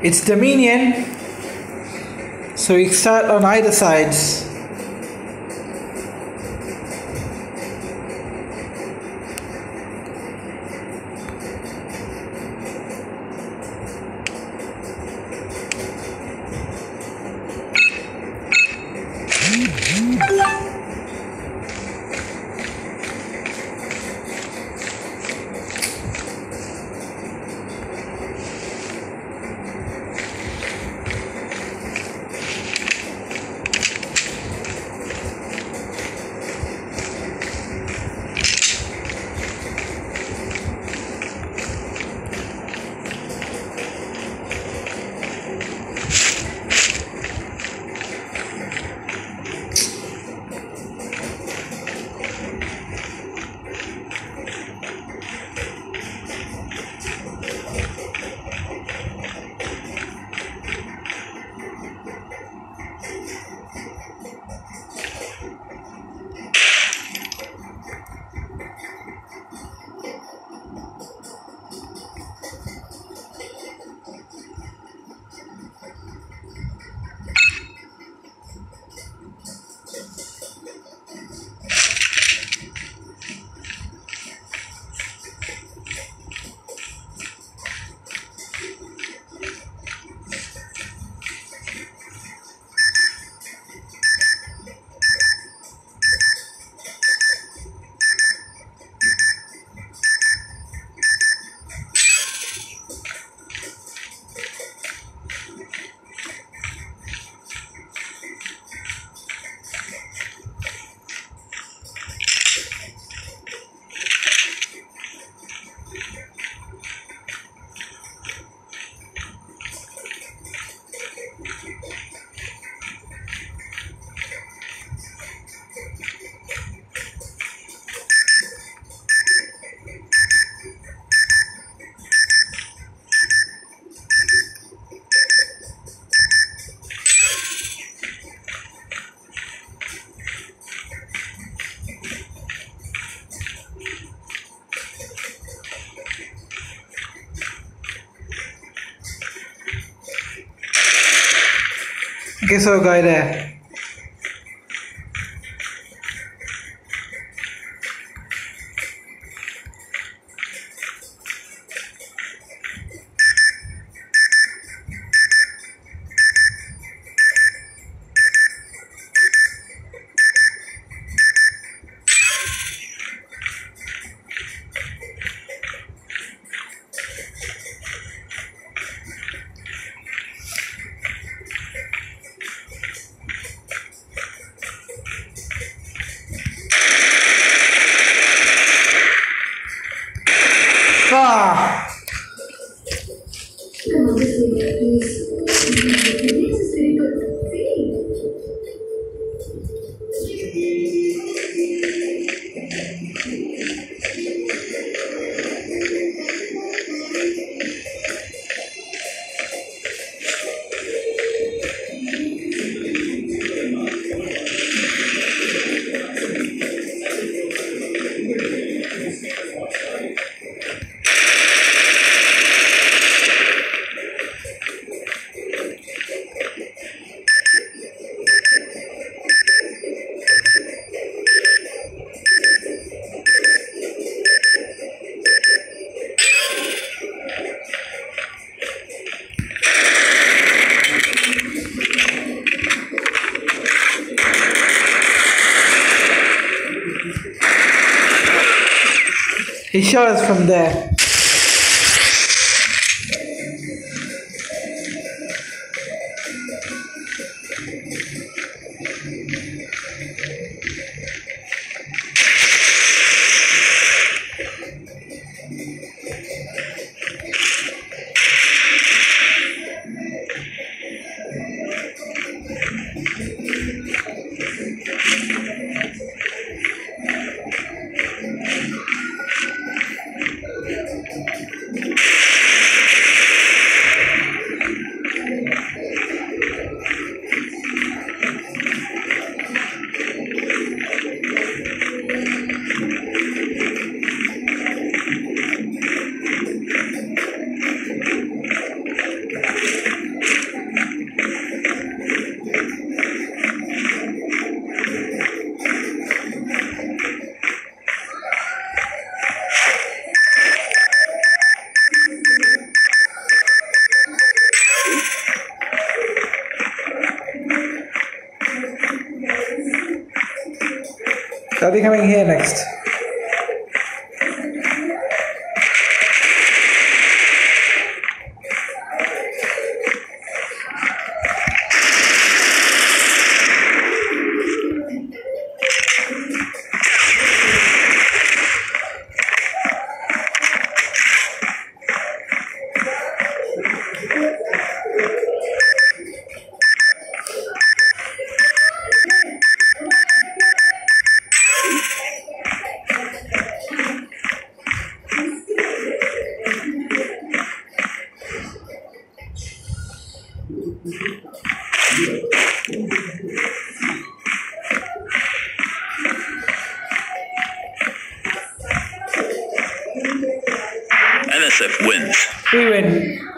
It's Dominion. So we start on either sides. Okay, so guy He shot us from there. They coming here next? NSF wins. We win.